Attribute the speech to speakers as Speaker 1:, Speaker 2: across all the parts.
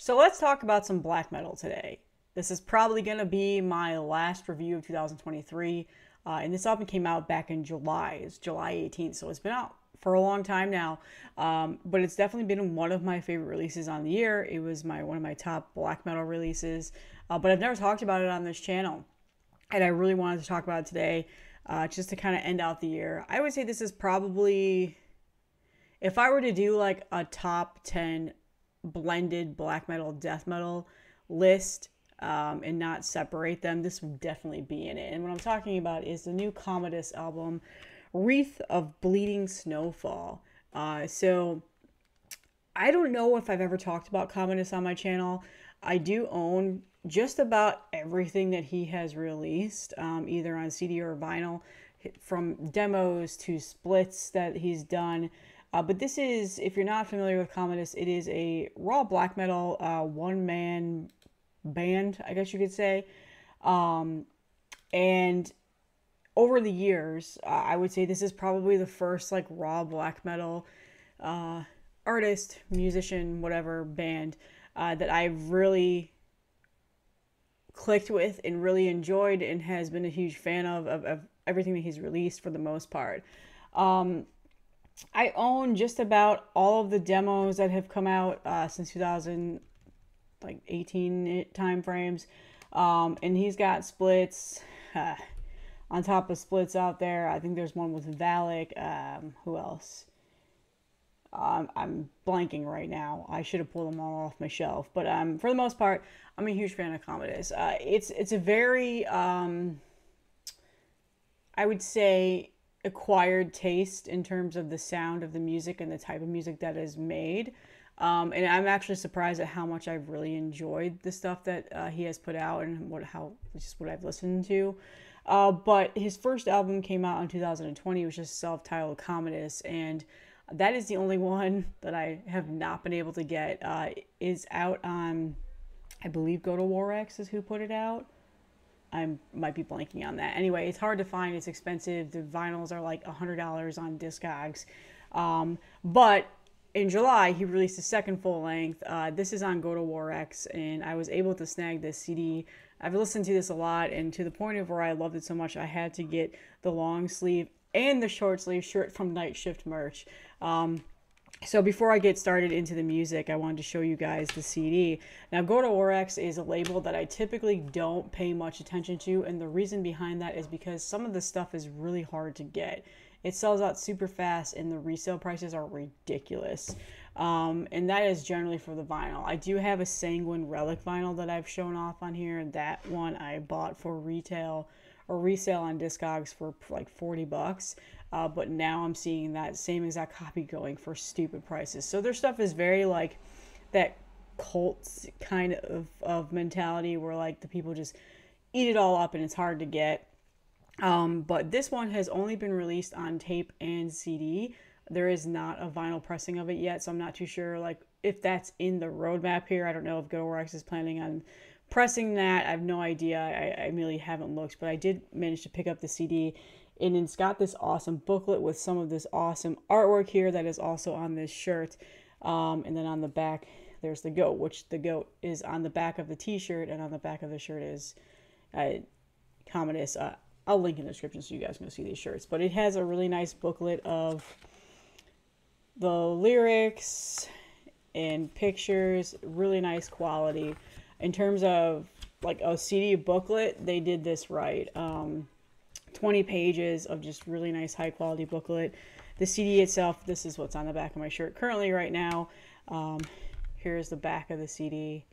Speaker 1: So let's talk about some black metal today. This is probably going to be my last review of 2023. Uh, and this album came out back in July. It's July 18th. So it's been out for a long time now. Um, but it's definitely been one of my favorite releases on the year. It was my one of my top black metal releases. Uh, but I've never talked about it on this channel. And I really wanted to talk about it today uh, just to kind of end out the year. I would say this is probably, if I were to do like a top 10 blended black metal, death metal list um, and not separate them, this would definitely be in it. And what I'm talking about is the new Kommodus album, Wreath of Bleeding Snowfall. Uh, so I don't know if I've ever talked about Kommodus on my channel. I do own just about everything that he has released, um, either on CD or vinyl, from demos to splits that he's done. Uh, but this is, if you're not familiar with Kommodus, it is a raw black metal uh, one man band, I guess you could say. Um, and over the years, uh, I would say this is probably the first like raw black metal uh, artist, musician, whatever band uh, that I've really clicked with and really enjoyed and has been a huge fan of, of, of everything that he's released for the most part. Um, I own just about all of the demos that have come out uh, since 2000, like 18 time frames. Um, and he's got splits uh, on top of splits out there. I think there's one with Valak. Um, who else? Um, I'm blanking right now. I should have pulled them all off my shelf, but um, for the most part, I'm a huge fan of Kommodus. Uh, it's it's a very um, I would say acquired taste in terms of the sound of the music and the type of music that is made. Um, and I'm actually surprised at how much I've really enjoyed the stuff that uh, he has put out and what how just what I've listened to. Uh, but his first album came out in 2020, which is self-titled Kommodus, and that is the only one that I have not been able to get. Uh, is out on, I believe, Goatowarex is who put it out. I might be blanking on that. Anyway, it's hard to find. It's expensive. The vinyls are like $100 on Discogs. Um, but in July, he released a second full length. Uh, this is on Goatowarex, and I was able to snag this CD. I've listened to this a lot, and to the point of where I loved it so much, I had to get the long sleeve and the short sleeve shirt from Night Shift merch. Um, so before I get started into the music, I wanted to show you guys the CD. Now, Goatowarex is a label that I typically don't pay much attention to, and the reason behind that is because some of the stuff is really hard to get. It sells out super fast, and the resale prices are ridiculous. Um, and that is generally for the vinyl. I do have a Sanguine Relic vinyl that I've shown off on here. That one I bought for retail or resale on Discogs for like 40 bucks. Uh, but now I'm seeing that same exact copy going for stupid prices. So their stuff is very like that cult kind of, of mentality where like the people just eat it all up and it's hard to get. Um, but this one has only been released on tape and CD. There is not a vinyl pressing of it yet, so I'm not too sure like if that's in the roadmap here. I don't know if GoWorks is planning on pressing that. I have no idea. I, I really haven't looked, but I did manage to pick up the CD and it's got this awesome booklet with some of this awesome artwork here that is also on this shirt. Um, and then on the back, there's the goat, which the goat is on the back of the t-shirt, and on the back of the shirt is uh, Kommodus. Uh, I'll link in the description so you guys can see these shirts. But it has a really nice booklet of the lyrics and pictures, really nice quality. In terms of like a CD booklet, they did this right. Um, 20 pages of just really nice high quality booklet. The CD itself, this is what's on the back of my shirt currently right now. Um, here's the back of the CD.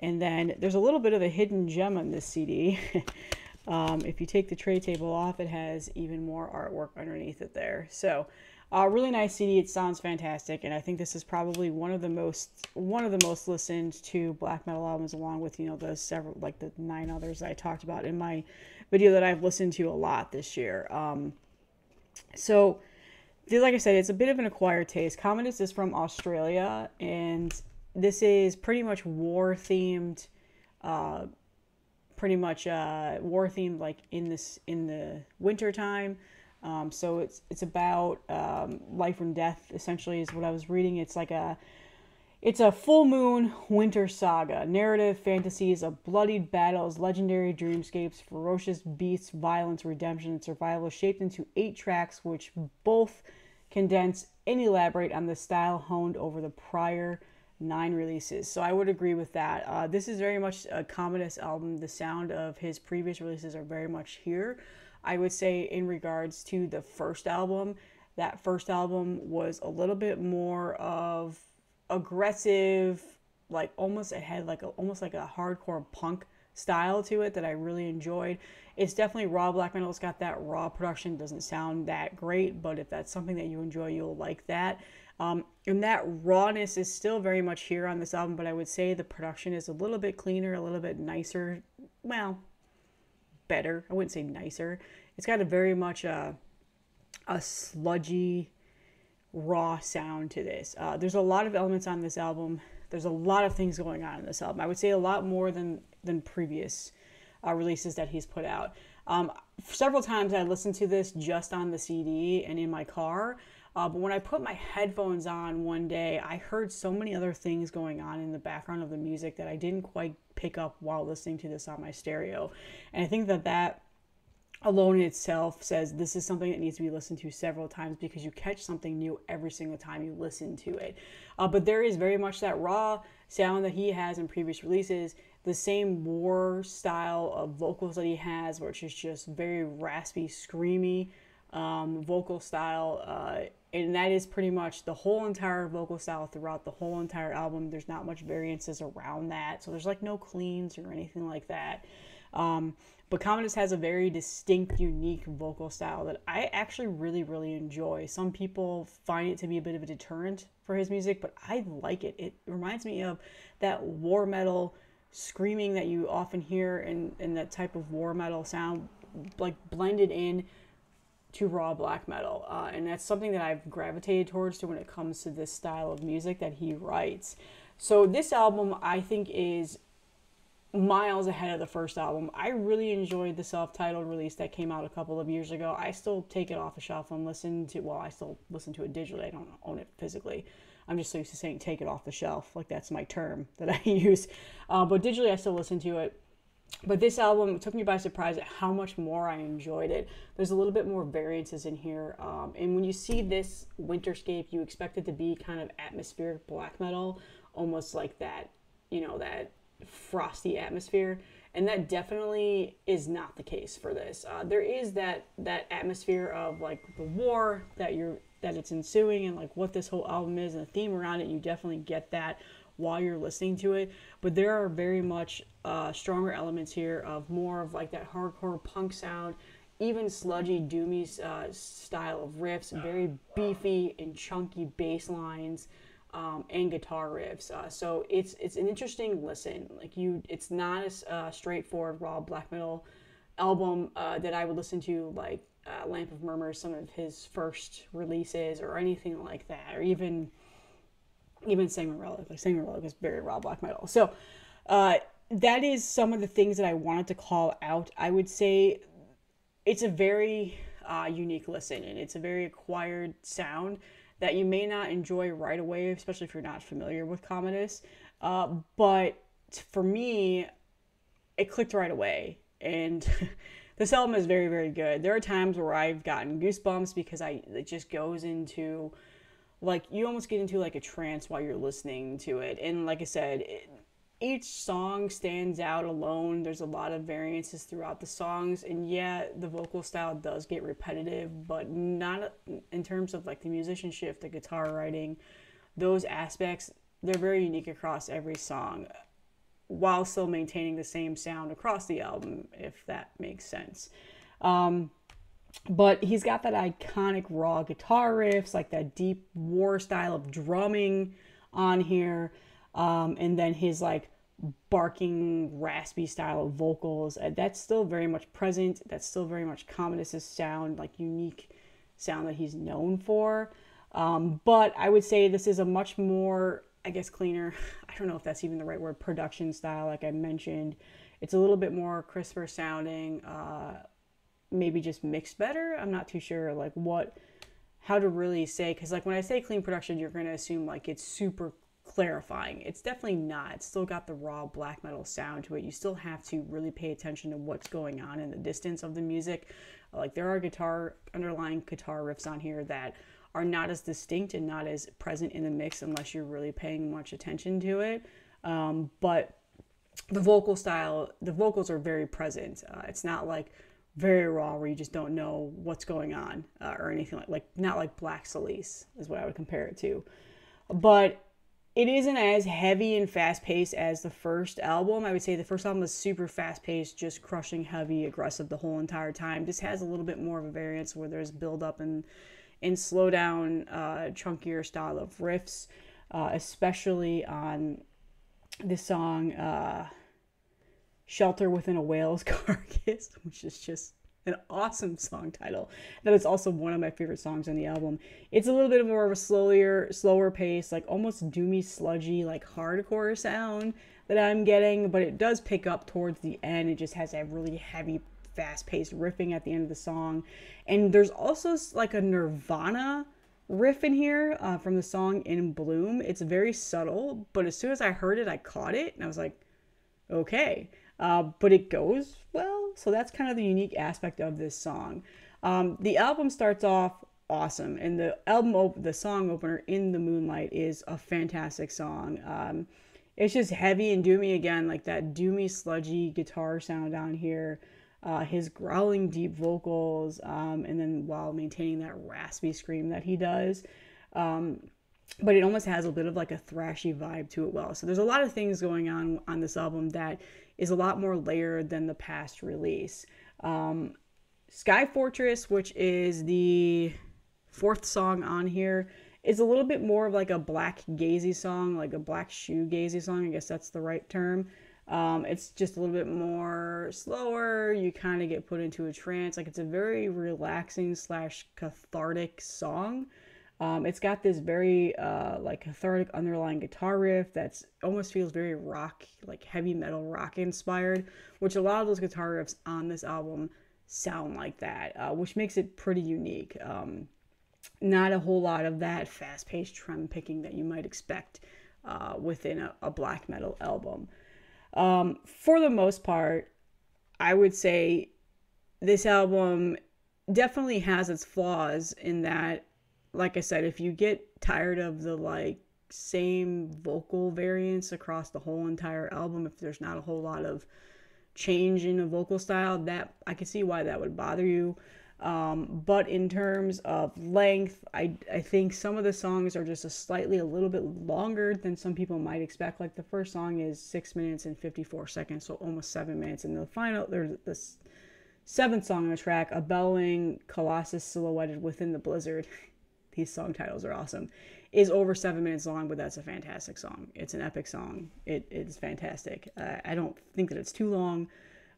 Speaker 1: And then there's a little bit of a hidden gem on this CD. um, if you take the tray table off, it has even more artwork underneath it there. So uh, really nice CD. It sounds fantastic, and I think this is probably one of the most one of the most listened to black metal albums, along with you know the several like the nine others I talked about in my video that I've listened to a lot this year. Um, so, like I said, it's a bit of an acquired taste. Kommodus is from Australia, and this is pretty much war themed. Uh, pretty much uh, war themed, like in this in the winter time. Um, so it's it's about um, life and death essentially is what I was reading. It's like a It's a full moon winter saga, narrative fantasies of bloodied battles, legendary dreamscapes, ferocious beasts, violence, redemption, and survival, shaped into eight tracks, which both condense and elaborate on the style honed over the prior nine releases. So I would agree with that. Uh, this is very much a Kommodus album. The sound of his previous releases are very much here. I would say, in regards to the first album, that first album was a little bit more of aggressive, like almost it had like a, almost like a hardcore punk style to it that I really enjoyed. It's definitely raw black metal. It's got that raw production. Doesn't sound that great, but if that's something that you enjoy, you'll like that. Um, and that rawness is still very much here on this album, but I would say the production is a little bit cleaner, a little bit nicer. Well, better. I wouldn't say nicer. It's got a very much a, a sludgy, raw sound to this. Uh, there's a lot of elements on this album. There's a lot of things going on in this album. I would say a lot more than than previous uh, releases that he's put out. Um, several times I listened to this just on the CD and in my car. Uh, but when I put my headphones on one day, I heard so many other things going on in the background of the music that I didn't quite pick up while listening to this on my stereo. And I think that that alone in itself says this is something that needs to be listened to several times because you catch something new every single time you listen to it. Uh, but there is very much that raw sound that he has in previous releases, the same war style of vocals that he has, which is just very raspy, screamy um, vocal style. Uh, and that is pretty much the whole entire vocal style throughout the whole entire album. There's not much variances around that. So there's like no cleans or anything like that. Um, but Kommodus has a very distinct, unique vocal style that I actually really, really enjoy. Some people find it to be a bit of a deterrent for his music, but I like it. It reminds me of that war metal screaming that you often hear and, in that type of war metal sound, like blended in to raw black metal. Uh, and that's something that I've gravitated towards to when it comes to this style of music that he writes. So this album I think is miles ahead of the first album. I really enjoyed the self-titled release that came out a couple of years ago. I still take it off the shelf and listen to well, I still listen to it digitally. I don't own it physically. I'm just so used to saying take it off the shelf, like that's my term that I use. Uh, but digitally, I still listen to it. But this album took me by surprise at how much more I enjoyed it. There's a little bit more variances in here. Um, and when you see this Winterscape, you expect it to be kind of atmospheric black metal, almost like that, you know, that frosty atmosphere and that definitely is not the case for this uh, there is that that atmosphere of like the war that you're that it's ensuing and like what this whole album is and the theme around it you definitely get that while you're listening to it but there are very much uh, stronger elements here of more of like that hardcore punk sound even sludgy doomy uh, style of riffs very beefy and chunky bass lines um, and guitar riffs. Uh, so it's it's an interesting listen. Like you, it's not a uh, straightforward raw black metal album uh, that I would listen to like uh, Lamp of Murmurs, some of his first releases, or anything like that, or even even Sanguine Relic. Like Sanguine Relic is very raw black metal. So uh, that is some of the things that I wanted to call out. I would say it's a very uh, unique listen, and it's a very acquired sound that you may not enjoy right away, especially if you're not familiar with Kommodus. Uh, but for me, it clicked right away. And this album is very, very good. There are times where I've gotten goosebumps because I it just goes into like you almost get into like a trance while you're listening to it. And like I said, it, each song stands out alone. There's a lot of variances throughout the songs, and yeah, the vocal style does get repetitive, but not in terms of like the musicianship, the guitar writing, those aspects. They're very unique across every song, while still maintaining the same sound across the album, if that makes sense. Um, but he's got that iconic raw guitar riffs, like that deep war style of drumming on here um, and then his like barking, raspy style of vocals. Uh, that's still very much present. That's still very much Kommodus's sound, like unique sound that he's known for. Um, but I would say this is a much more, I guess, cleaner. I don't know if that's even the right word. Production style, like I mentioned, it's a little bit more crisper sounding. Uh, maybe just mixed better. I'm not too sure, like what, how to really say. Because like when I say clean production, you're gonna assume like it's super clarifying. It's definitely not. It's still got the raw black metal sound to it. You still have to really pay attention to what's going on in the distance of the music. Like there are guitar underlying guitar riffs on here that are not as distinct and not as present in the mix unless you're really paying much attention to it. Um, but the vocal style, the vocals are very present. Uh, it's not like very raw where you just don't know what's going on uh, or anything like like not like Black Solace is what I would compare it to. But it isn't as heavy and fast paced as the first album. I would say the first album was super fast paced, just crushing, heavy, aggressive the whole entire time. This has a little bit more of a variance where there's build up and and slow down, uh, chunkier style of riffs, uh, especially on this song uh, "Shelter Within a Whale's Carcass," which is just an awesome song title. That is also one of my favorite songs on the album. It's a little bit more of a slower, slower pace, like almost doomy, sludgy, like hardcore sound that I'm getting, but it does pick up towards the end. It just has a really heavy, fast-paced riffing at the end of the song, and there's also like a Nirvana riff in here uh, from the song "In Bloom." It's very subtle, but as soon as I heard it, I caught it, and I was like, okay. Uh, but it goes well. So that's kind of the unique aspect of this song. Um, the album starts off awesome, and the album, op- the song opener "In the Moonlight" is a fantastic song. Um, it's just heavy and doomy again, like that doomy, sludgy guitar sound down here. Uh, his growling deep vocals, um, and then while maintaining that raspy scream that he does. Um, but it almost has a bit of like a thrashy vibe to it well. So there's a lot of things going on on this album that is a lot more layered than the past release. Um, Sky Fortress, which is the fourth song on here, is a little bit more of like a black gazy song, like a black shoe gazy song. I guess that's the right term. Um, it's just a little bit more slower. You kind of get put into a trance. Like it's a very relaxing slash cathartic song. Um, it's got this very uh, like cathartic underlying guitar riff that's almost feels very rock, like heavy metal rock inspired, which a lot of those guitar riffs on this album sound like that, uh, which makes it pretty unique. Um, not a whole lot of that fast paced trem picking that you might expect uh, within a, a, black metal album. Um, for the most part, I would say this album definitely has its flaws in that like I said, if you get tired of the like same vocal variants across the whole entire album, if there's not a whole lot of change in a vocal style, that I can see why that would bother you. Um, but in terms of length, I, I think some of the songs are just a slightly a little bit longer than some people might expect. Like the first song is six minutes and 54 seconds, so almost seven minutes. And the final, there's this seventh song on the track, A Bellowing Colossus Silhouetted Within the Blizzard. these song titles are awesome, is over seven minutes long, but that's a fantastic song. It's an epic song. It is fantastic. Uh, I don't think that it's too long.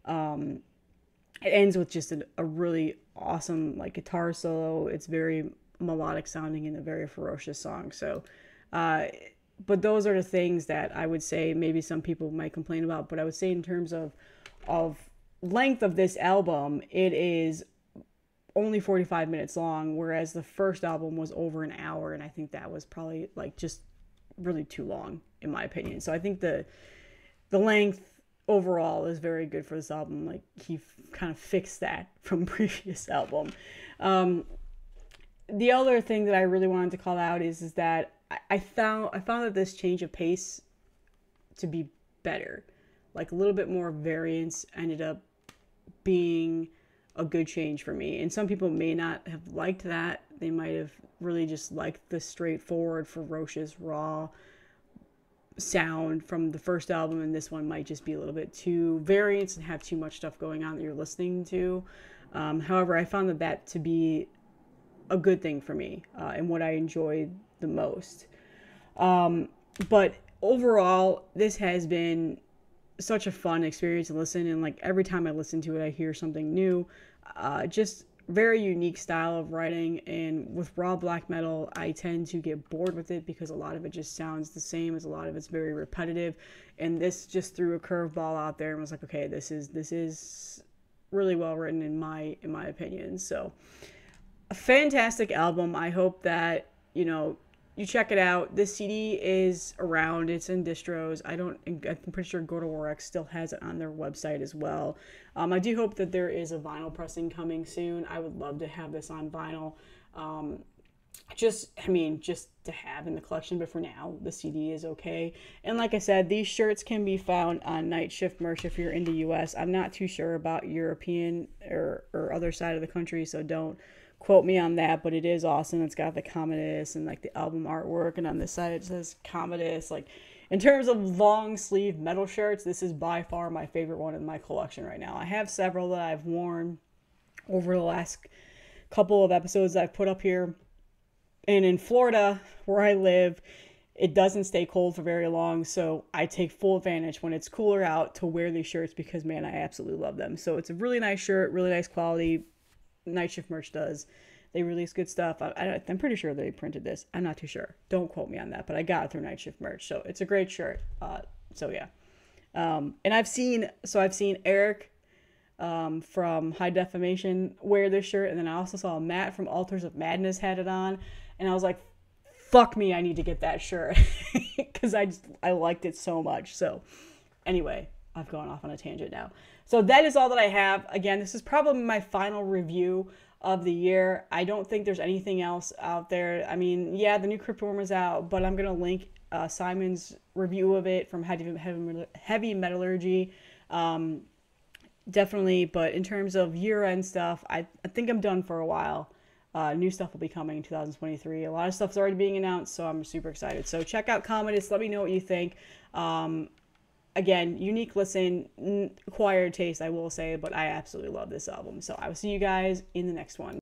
Speaker 1: Um, it ends with just a, a really awesome like guitar solo. It's very melodic sounding and a very ferocious song. So, uh, but those are the things that I would say maybe some people might complain about. But I would say in terms of of length of this album, it is only 45 minutes long, whereas the first album was over an hour, and I think that was probably like just really too long in my opinion. So I think the the length overall is very good for this album. Like he f- kind of fixed that from previous album. Um, the other thing that I really wanted to call out is is that I, I found I found that this change of pace to be better, like a little bit more variance ended up being a good change for me. And some people may not have liked that. They might have really just liked the straightforward, ferocious, raw sound from the first album, and this one might just be a little bit too variance and have too much stuff going on that you're listening to. Um, however, I found that that to be a good thing for me uh, and what I enjoyed the most. Um, but overall, this has been such a fun experience to listen and like every time i listen to it i hear something new uh, just very unique style of writing and with raw black metal i tend to get bored with it because a lot of it just sounds the same as a lot of it's very repetitive. And this just threw a curveball out there and was like okay this is this is really well written in my in my opinion. So a fantastic album. I hope that you know you check it out. This CD is around. It's in distros. I don't. I'm pretty sure Go still has it on their website as well. Um, I do hope that there is a vinyl pressing coming soon. I would love to have this on vinyl. Um, just I mean just to have in the collection, but for now the CD is okay. And like I said, these shirts can be found on Night Shift merch if you're in the U.S. I'm not too sure about European or or other side of the country, so don't quote me on that, but it is awesome. It's got the Kommodus and like the album artwork, and on this side it says Kommodus. Like in terms of long sleeve metal shirts, this is by far my favorite one in my collection right now. I have several that I've worn over the last couple of episodes I've put up here. And in Florida, where I live, it doesn't stay cold for very long, so I take full advantage when it's cooler out to wear these shirts because man, I absolutely love them. So it's a really nice shirt, really nice quality, Night Shift merch does. They release good stuff. I, am pretty sure they printed this. I'm not too sure. Don't quote me on that, but I got it through Night Shift merch, so it's a great shirt. Uh, so yeah, um, and I've seen so I've seen Eric um, from High Defamation wear this shirt, and then I also saw Matt from Altars of Madness had it on, and I was like, "Fuck me, I need to get that shirt," because I just I liked it so much. So anyway, I've gone off on a tangent now. So that is all that I have. Again, this is probably my final review of the year. I don't think there's anything else out there. I mean, yeah, the new Cryptworm is out, but I'm going to link uh, Simon's review of it from Heavy, heavy, heavy Metallurgy. Um, definitely, but in terms of year end stuff, I, I think I'm done for a while. Uh, new stuff will be coming in 2023. A lot of stuff's already being announced, so I'm super excited. So check out Kommodus. Let me know what you think. Um, again, unique listen, acquired taste, I will say, but I absolutely love this album. So I will see you guys in the next one.